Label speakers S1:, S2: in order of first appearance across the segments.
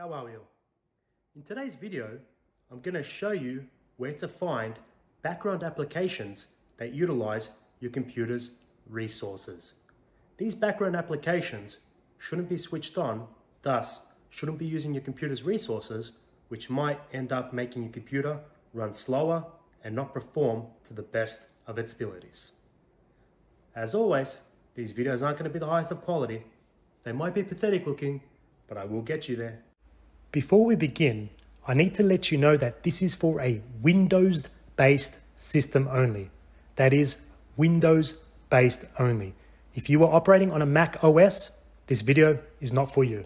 S1: How are? In today's video, I'm going to show you where to find background applications that utilize your computer's resources. These background applications shouldn't be switched on, thus shouldn't be using your computer's resources, which might end up making your computer run slower and not perform to the best of its abilities. As always, these videos aren't going to be the highest of quality. They might be pathetic looking, but I will get you there. Before we begin, I need to let you know that this is for a Windows based system only. That is Windows based only. If you are operating on a Mac OS, this video is not for you.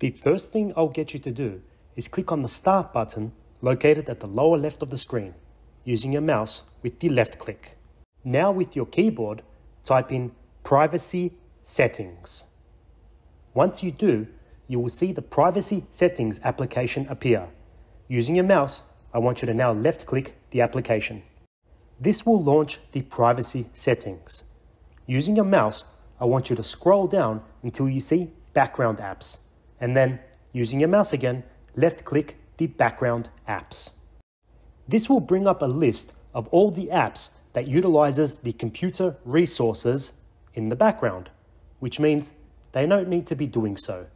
S1: The first thing I'll get you to do is click on the Start button located at the lower left of the screen using your mouse with the left click. Now with your keyboard, type in Privacy Settings. Once you do, you will see the Privacy Settings application appear. Using your mouse, I want you to now left click the application. This will launch the privacy settings. Using your mouse, I want you to scroll down until you see background apps. And then using your mouse again, left click the background apps. This will bring up a list of all the apps that utilizes the computer resources in the background, which means they don't need to be doing so.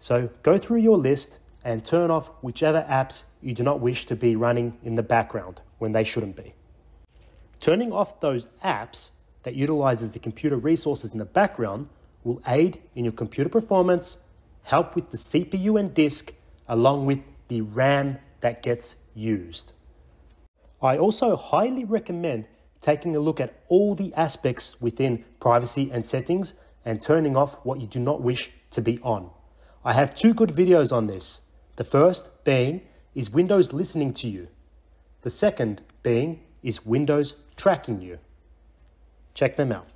S1: So go through your list and turn off whichever apps you do not wish to be running in the background when they shouldn't be. Turning off those apps that utilizes the computer resources in the background will aid in your computer performance, help with the CPU and disk, along with the RAM that gets used. I also highly recommend taking a look at all the aspects within privacy and settings and turning off what you do not wish to be on. I have two good videos on this. The first being is Windows listening to you. The second being is Windows tracking you. Check them out.